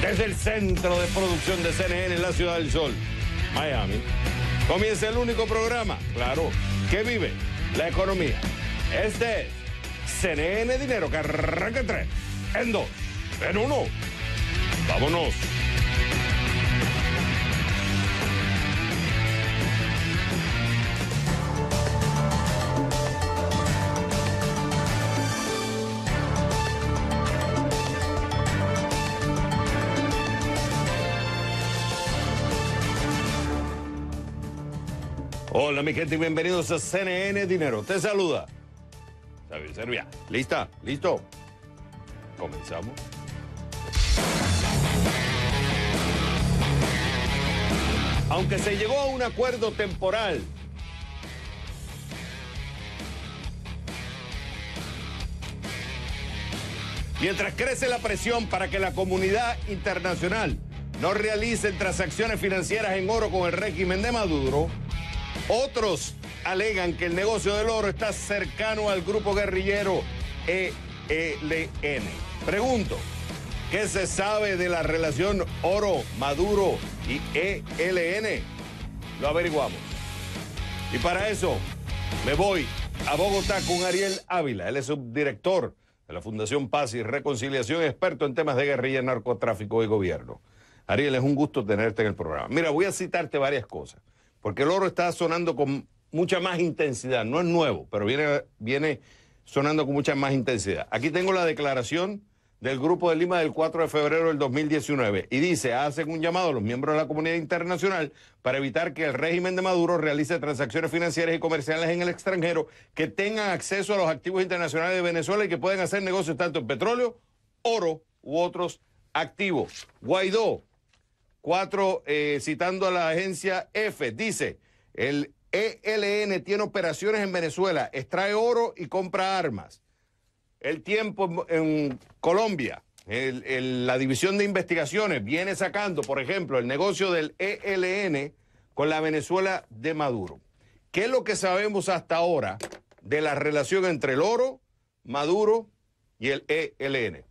desde el centro de producción de CNN en la Ciudad del Sol, Miami. Comienza el único programa, claro, que vive la economía. Este es CNN Dinero, que arranca en tres, en dos, en uno. Vámonos. Hola mi gente y bienvenidos a CNN Dinero. Te saluda. David Servia. ¿Lista? ¿Listo? Comenzamos. Aunque se llegó a un acuerdo temporal Mientras crece la presión para que la comunidad internacional no realice transacciones financieras en oro con el régimen de Maduro, otros alegan que el negocio del oro está cercano al grupo guerrillero ELN. Pregunto, ¿qué se sabe de la relación oro-maduro y ELN? Lo averiguamos. Y para eso me voy a Bogotá con Ariel Ávila. Él es subdirector de la Fundación Paz y Reconciliación, experto en temas de guerrilla, narcotráfico y gobierno. Ariel, es un gusto tenerte en el programa. Mira, voy a citarte varias cosas porque el oro está sonando con mucha más intensidad. No es nuevo, pero viene, viene sonando con mucha más intensidad. Aquí tengo la declaración del Grupo de Lima del 4 de febrero del 2019 y dice, hacen un llamado a los miembros de la comunidad internacional para evitar que el régimen de Maduro realice transacciones financieras y comerciales en el extranjero que tengan acceso a los activos internacionales de Venezuela y que puedan hacer negocios tanto en petróleo, oro u otros activos. Guaidó Cuatro, eh, citando a la agencia F, dice, el ELN tiene operaciones en Venezuela, extrae oro y compra armas. El tiempo en Colombia, la división de investigaciones viene sacando, por ejemplo, el negocio del ELN con la Venezuela de Maduro. ¿Qué es lo que sabemos hasta ahora de la relación entre el oro, Maduro y el ELN?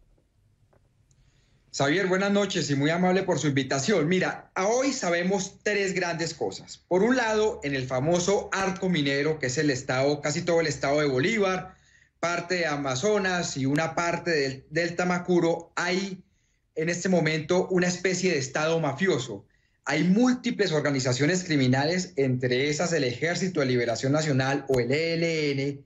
Xavier, buenas noches y muy amable por su invitación. Mira, a hoy sabemos tres grandes cosas. Por un lado, en el famoso arco minero, que es el estado, casi todo el estado de Bolívar, parte de Amazonas y una parte del Delta Macuro, hay en este momento una especie de estado mafioso. Hay múltiples organizaciones criminales, entre esas el Ejército de Liberación Nacional o el ELN,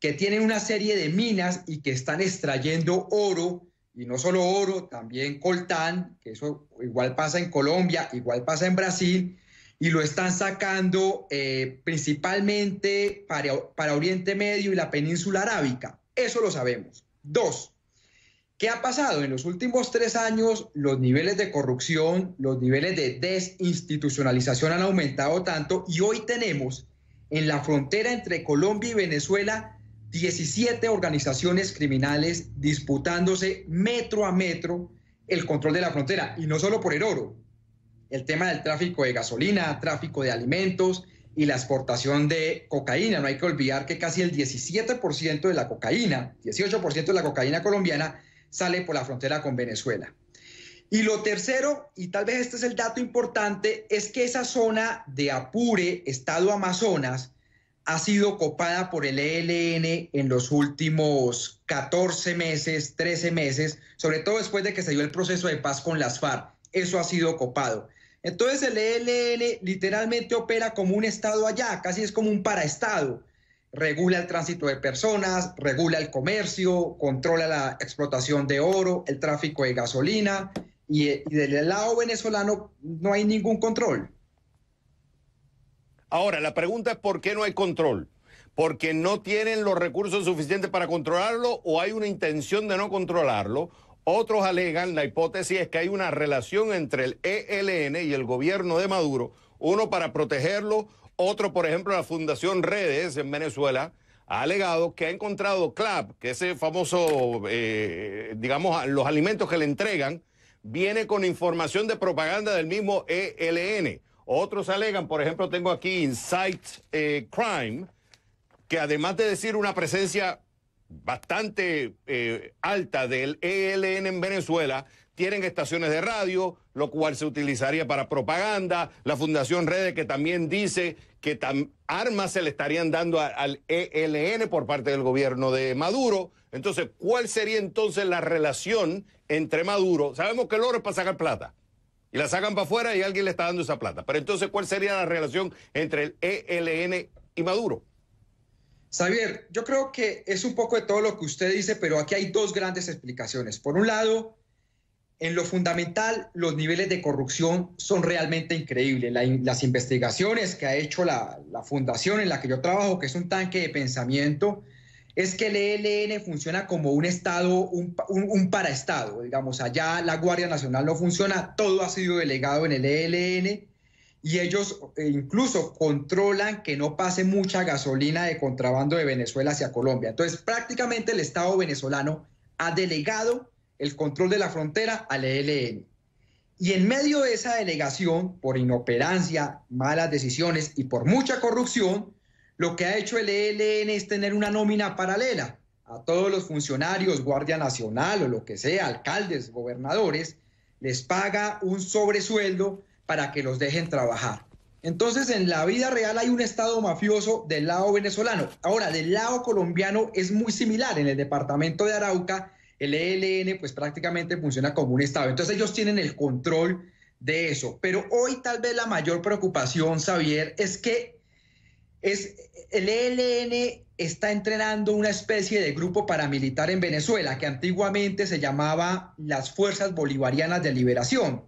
que tienen una serie de minas y que están extrayendo oro y no solo oro, también coltán, que eso igual pasa en Colombia, igual pasa en Brasil, y lo están sacando eh, principalmente para, para Oriente Medio y la península arábica. Eso lo sabemos. Dos, ¿qué ha pasado? En los últimos tres años los niveles de corrupción, los niveles de desinstitucionalización han aumentado tanto y hoy tenemos en la frontera entre Colombia y Venezuela 17 organizaciones criminales disputándose metro a metro el control de la frontera, y no solo por el oro, el tema del tráfico de gasolina, tráfico de alimentos y la exportación de cocaína. No hay que olvidar que casi el 17% de la cocaína, 18% de la cocaína colombiana sale por la frontera con Venezuela. Y lo tercero, y tal vez este es el dato importante, es que esa zona de Apure, estado Amazonas, ha sido copada por el ELN en los últimos 14 meses, 13 meses, sobre todo después de que se dio el proceso de paz con las FARC. Eso ha sido copado. Entonces el ELN literalmente opera como un Estado allá, casi es como un paraestado. Regula el tránsito de personas, regula el comercio, controla la explotación de oro, el tráfico de gasolina y, y del lado venezolano no hay ningún control. Ahora, la pregunta es por qué no hay control. ¿Porque no tienen los recursos suficientes para controlarlo o hay una intención de no controlarlo? Otros alegan, la hipótesis es que hay una relación entre el ELN y el gobierno de Maduro, uno para protegerlo, otro, por ejemplo, la Fundación Redes en Venezuela, ha alegado que ha encontrado CLAP, que ese famoso, eh, digamos, los alimentos que le entregan, viene con información de propaganda del mismo ELN. Otros alegan, por ejemplo, tengo aquí Insight eh, Crime, que además de decir una presencia bastante eh, alta del ELN en Venezuela tienen estaciones de radio, lo cual se utilizaría para propaganda. La Fundación Redes que también dice que armas se le estarían dando al ELN por parte del gobierno de Maduro. Entonces, ¿cuál sería entonces la relación entre Maduro? Sabemos que el oro es para sacar plata. Y la sacan para afuera y alguien le está dando esa plata. Pero entonces, ¿cuál sería la relación entre el ELN y Maduro? Xavier, yo creo que es un poco de todo lo que usted dice, pero aquí hay dos grandes explicaciones. Por un lado, en lo fundamental, los niveles de corrupción son realmente increíbles. las investigaciones que ha hecho la, fundación en la que yo trabajo, que es un tanque de pensamiento, es que el ELN funciona como un Estado, un, un, paraestado. Digamos, allá la Guardia Nacional no funciona, todo ha sido delegado en el ELN y ellos eh, incluso controlan que no pase mucha gasolina de contrabando de Venezuela hacia Colombia. Entonces, prácticamente el Estado venezolano ha delegado el control de la frontera al ELN. Y en medio de esa delegación, por inoperancia, malas decisiones y por mucha corrupción, lo que ha hecho el ELN es tener una nómina paralela a todos los funcionarios, Guardia Nacional o lo que sea, alcaldes, gobernadores, les paga un sobresueldo para que los dejen trabajar. Entonces, en la vida real hay un estado mafioso del lado venezolano. Ahora, del lado colombiano es muy similar. En el departamento de Arauca, el ELN pues prácticamente funciona como un estado. Entonces, ellos tienen el control de eso. Pero hoy tal vez la mayor preocupación, Xavier, es que es, el ELN está entrenando una especie de grupo paramilitar en Venezuela que antiguamente se llamaba las Fuerzas Bolivarianas de Liberación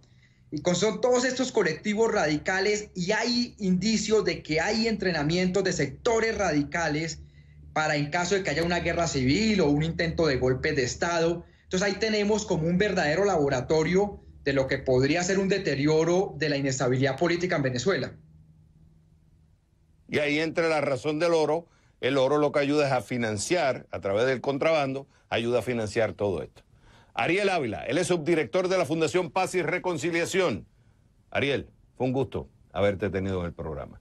y con son todos estos colectivos radicales y hay indicios de que hay entrenamientos de sectores radicales para en caso de que haya una guerra civil o un intento de golpe de Estado. Entonces ahí tenemos como un verdadero laboratorio de lo que podría ser un deterioro de la inestabilidad política en Venezuela. Y ahí entra la razón del oro. El oro lo que ayuda es a financiar, a través del contrabando, ayuda a financiar todo esto. Ariel Ávila, él es subdirector de la Fundación Paz y Reconciliación. Ariel, fue un gusto haberte tenido en el programa.